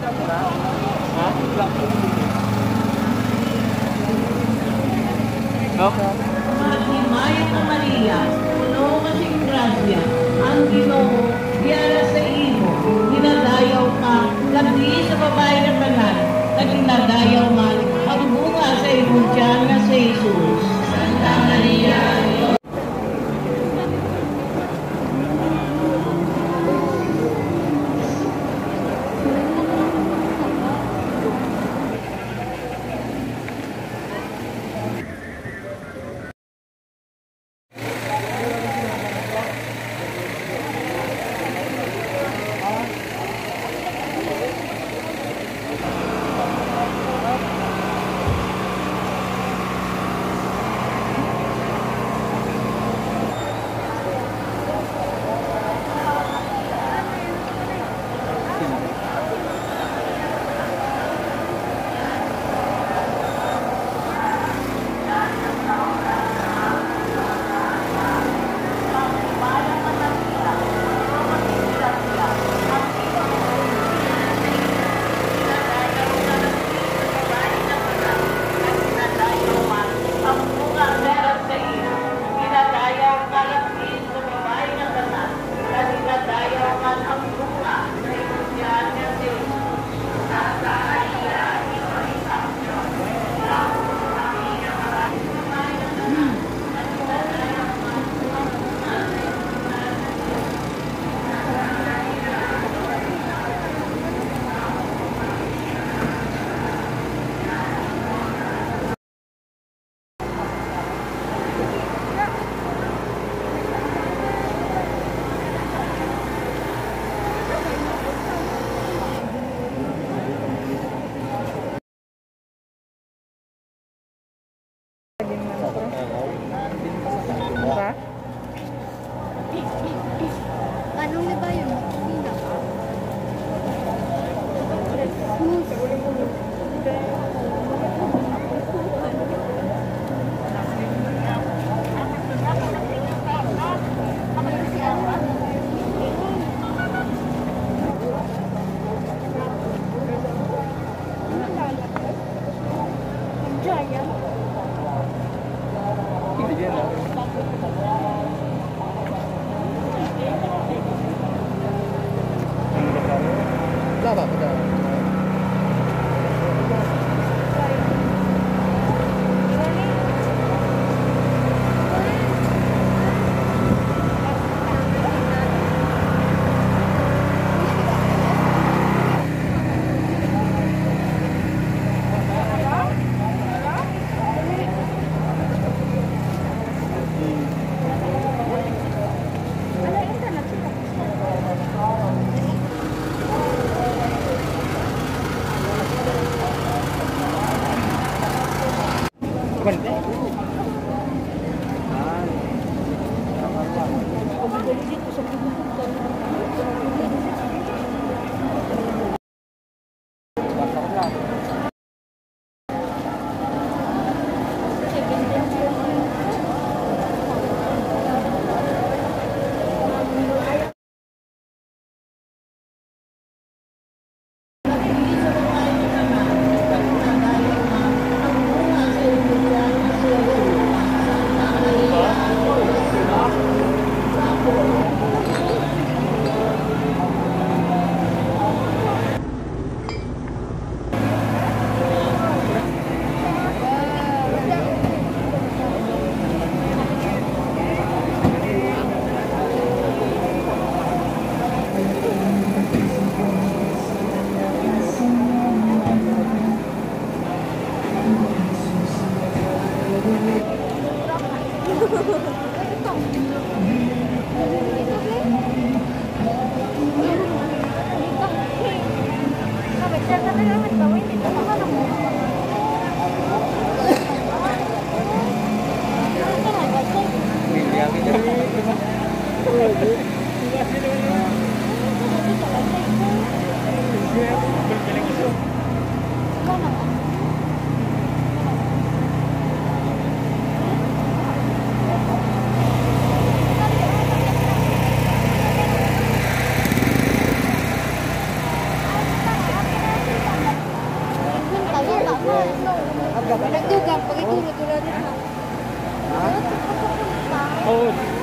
Okay. Maghimaya ka Maria, puno ka sing grasya, ang Ginoo, biyara sa imo, dinadayaw ka, lagi sa babae na kanan, at dinadayaw man, ang sa imong tiyan na. Santa Maria, たまに。Agak banyak juga, pergi turun-turun. Oh.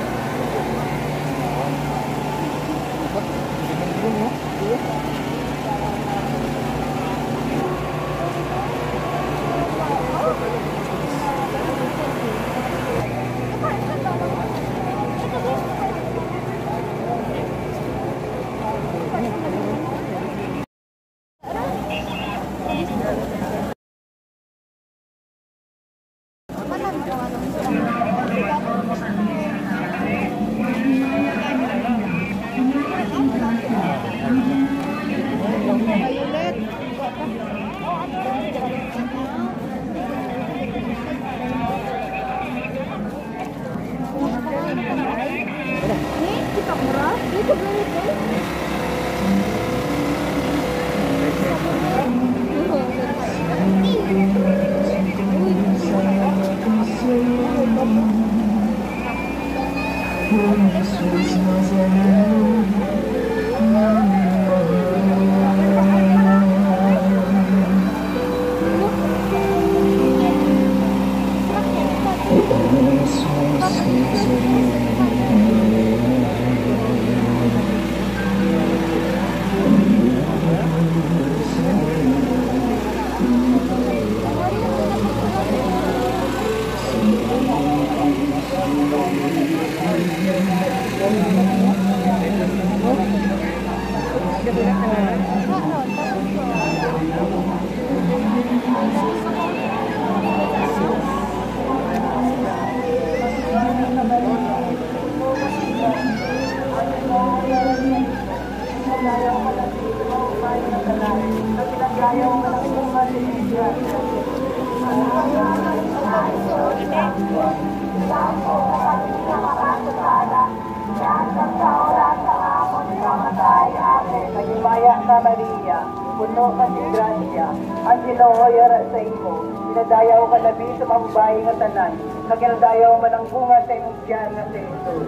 Maria, puno ka si Gracia, ang Ginoo yara sa imo. Pinadayaw ka labi sa mga babae nga tanan, kaginadayaw man ang bunga sa imong tiyan nga sa Jesus.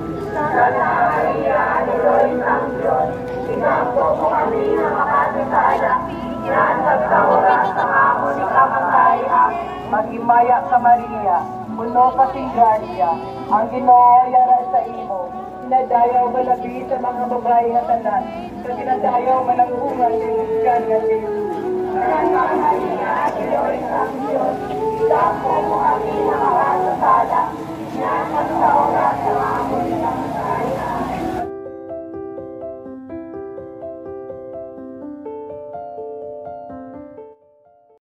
Magimaya ka Maria, puno ka si Gracia, ang Ginoo yara sa imo. Pinadayaw ka labi sa mga babae nga tanan, kaginadayaw man ang bunga sa imong tiyan